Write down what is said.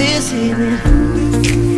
this evening.